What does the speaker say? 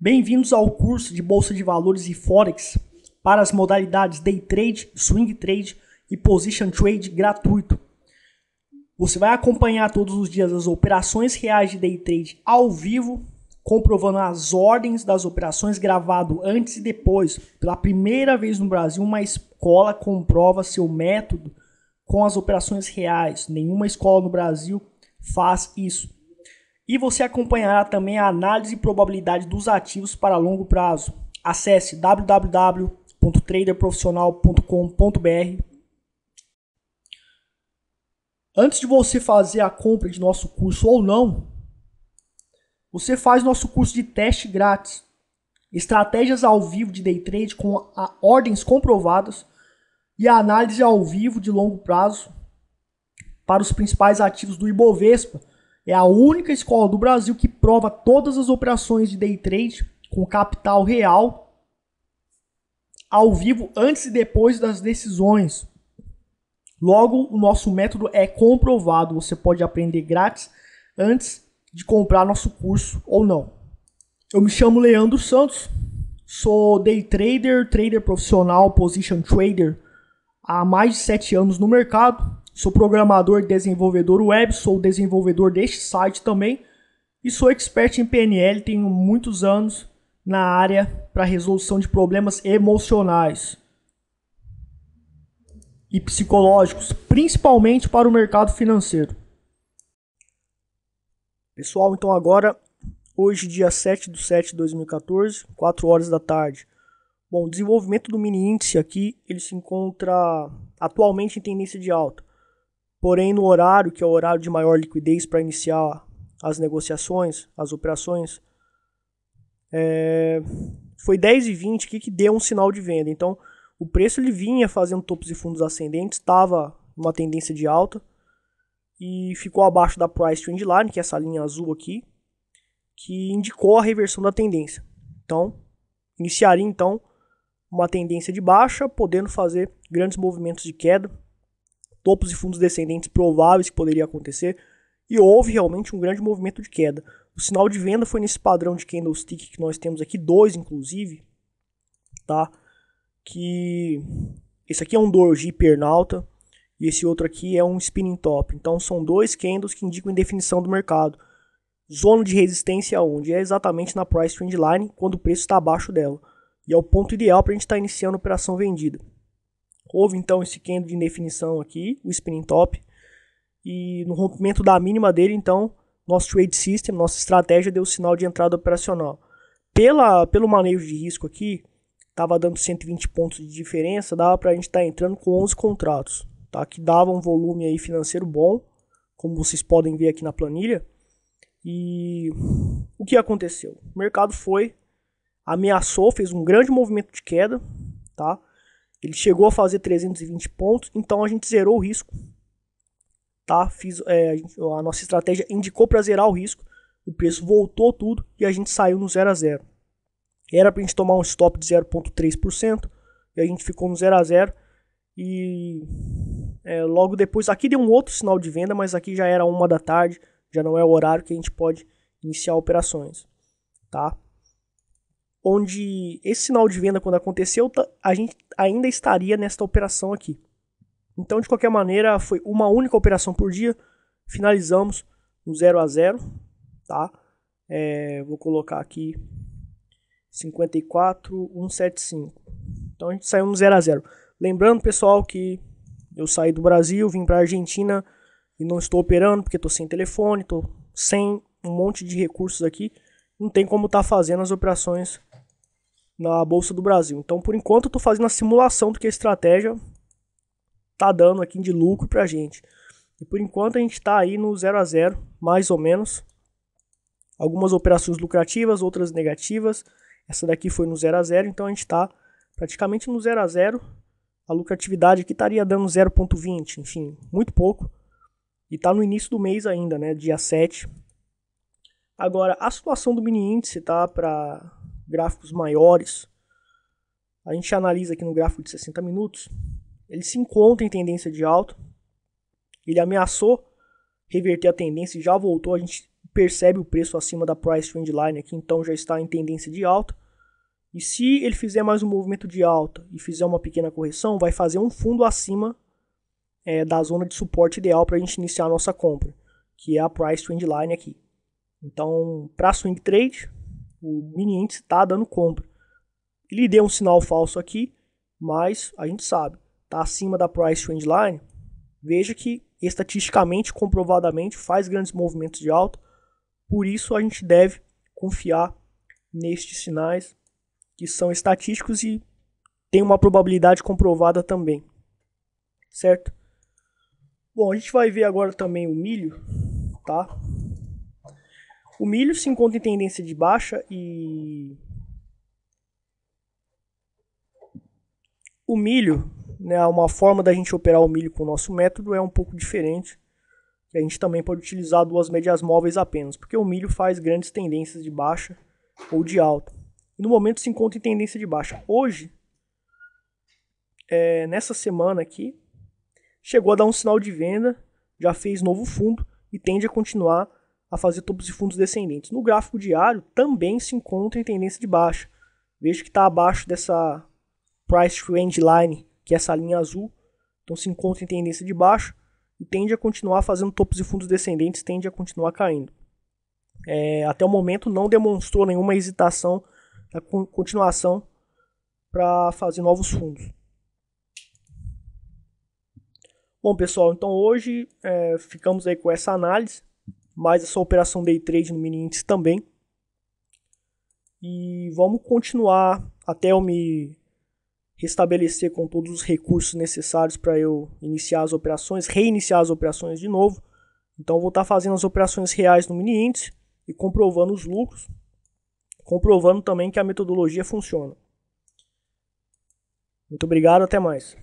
Bem-vindos ao curso de Bolsa de Valores e Forex para as modalidades Day Trade, Swing Trade e Position Trade gratuito. Você vai acompanhar todos os dias as operações reais de Day Trade ao vivo, comprovando as ordens das operações gravado antes e depois. Pela primeira vez no Brasil, uma escola comprova seu método com as operações reais. Nenhuma escola no Brasil faz isso. E você acompanhará também a análise e probabilidade dos ativos para longo prazo. Acesse www.traderprofissional.com.br. Antes de você fazer a compra de nosso curso ou não, você faz nosso curso de teste grátis. Estratégias ao vivo de day trade com ordens comprovadas e a análise ao vivo de longo prazo para os principais ativos do Ibovespa. É a única escola do Brasil que prova todas as operações de day trade com capital real ao vivo antes e depois das decisões. Logo, o nosso método é comprovado. Você pode aprender grátis antes de comprar nosso curso ou não. Eu me chamo Leandro Santos, sou day trader, trader profissional, position trader há mais de 7 anos no mercado. Sou programador desenvolvedor web, sou desenvolvedor deste site também e sou expert em PNL, tenho muitos anos na área para resolução de problemas emocionais e psicológicos, principalmente para o mercado financeiro. Pessoal, então agora, hoje, dia 7 de 7 de 2014, 4 horas da tarde, Bom, o desenvolvimento do mini índice aqui, ele se encontra atualmente em tendência de alta. Porém, no horário, que é o horário de maior liquidez para iniciar as negociações, as operações, é, foi 10 e 20 que, que deu um sinal de venda. Então, o preço ele vinha fazendo topos e fundos ascendentes, estava uma tendência de alta e ficou abaixo da price trend line, que é essa linha azul aqui, que indicou a reversão da tendência. Então, iniciaria então uma tendência de baixa, podendo fazer grandes movimentos de queda, topos e fundos descendentes prováveis que poderia acontecer, e houve realmente um grande movimento de queda. O sinal de venda foi nesse padrão de candlestick que nós temos aqui, dois inclusive, tá? Que esse aqui é um doji pernalta e esse outro aqui é um spinning top. Então são dois candles que indicam indefinição do mercado. Zona de resistência onde? É exatamente na price trend line, quando o preço está abaixo dela e é o ponto ideal para a gente estar tá iniciando a operação vendida. Houve então esse candle de indefinição aqui, o spinning top, e no rompimento da mínima dele, então, nosso trade system, nossa estratégia deu sinal de entrada operacional. Pela, pelo manejo de risco aqui, estava dando 120 pontos de diferença, dava para a gente estar tá entrando com 11 contratos, tá? que dava um volume aí financeiro bom, como vocês podem ver aqui na planilha. E o que aconteceu? O mercado foi ameaçou, fez um grande movimento de queda, tá? Ele chegou a fazer 320 pontos, então a gente zerou o risco, tá? Fiz, é, a, nossa estratégia indicou para zerar o risco, o preço voltou tudo e a gente saiu no 0 a 0. Era para a gente tomar um stop de 0,3% e a gente ficou no 0 a 0 e é, logo depois aqui deu um outro sinal de venda, mas aqui já era uma da tarde, já não é o horário que a gente pode iniciar operações, tá? Onde esse sinal de venda, quando aconteceu, a gente ainda estaria nesta operação aqui. Então, de qualquer maneira, foi uma única operação por dia. Finalizamos no 0 a 0, tá? É, vou colocar aqui 54175. Então a gente saiu no 0 a 0. Lembrando, pessoal, que eu saí do Brasil, vim para a Argentina e não estou operando porque estou sem telefone, estou sem um monte de recursos aqui. Não tem como estar tá fazendo as operações na Bolsa do Brasil. Então, por enquanto, eu estou fazendo a simulação do que a estratégia está dando aqui de lucro para a gente. E por enquanto a gente está aí no 0 a 0 mais ou menos. Algumas operações lucrativas, outras negativas. Essa daqui foi no 0 a 0 então a gente está praticamente no 0 a 0 A lucratividade aqui estaria dando 0,20, enfim, muito pouco. E está no início do mês ainda, né, dia 7. Agora, a situação do mini índice tá para gráficos maiores, a gente analisa aqui no gráfico de 60 minutos, ele se encontra em tendência de alta, ele ameaçou reverter a tendência e já voltou, a gente percebe o preço acima da price trend line aqui, então já está em tendência de alta. E se ele fizer mais um movimento de alta e fizer uma pequena correção, vai fazer um fundo acima é, da zona de suporte ideal para a gente iniciar a nossa compra, que é a price trend line aqui. Então, para swing trade, o mini índice está dando compra. Ele deu um sinal falso aqui, mas a gente sabe, está acima da price trend line. Veja que estatisticamente, comprovadamente, faz grandes movimentos de alta. Por isso a gente deve confiar nestes sinais que são estatísticos e tem uma probabilidade comprovada também. Certo? Bom, a gente vai ver agora também o milho, tá? O milho se encontra em tendência de baixa e o milho, né, uma forma da gente operar o milho com o nosso método é um pouco diferente. a gente também pode utilizar duas médias móveis apenas, porque o milho faz grandes tendências de baixa ou de alta. E no momento se encontra em tendência de baixa. Hoje, é, nessa semana aqui, chegou a dar um sinal de venda, já fez novo fundo e tende a continuar a fazer topos de fundos descendentes. No gráfico diário também se encontra em tendência de baixa. Vejo que está abaixo dessa price trend line, que é essa linha azul. Então se encontra em tendência de baixa e tende a continuar fazendo topos de fundos descendentes, tende a continuar caindo. É, até o momento não demonstrou nenhuma hesitação na continuação para fazer novos fundos. Bom pessoal, então hoje é, ficamos aí com essa análise mais essa operação day trade no mini índice também. E vamos continuar até eu me restabelecer com todos os recursos necessários para eu iniciar as operações, reiniciar as operações de novo. Então vou estar tá fazendo as operações reais no mini índice e comprovando os lucros, comprovando também que a metodologia funciona. Muito obrigado, até mais.